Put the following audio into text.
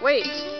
Wait.